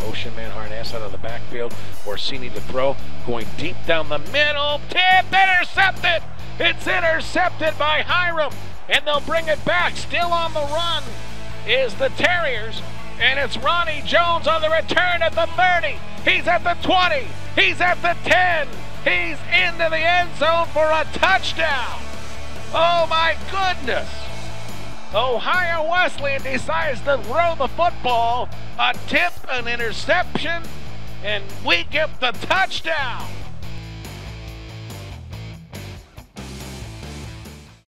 Motion man Harness out of the backfield. Orsini to throw. Going deep down the middle. Tip intercepted. It's intercepted by Hiram. And they'll bring it back. Still on the run is the Terriers. And it's Ronnie Jones on the return at the 30. He's at the 20. He's at the 10. He's into the end zone for a touchdown. Oh my goodness. Ohio Wesleyan decides to throw the football, a tip, an interception, and we get the touchdown.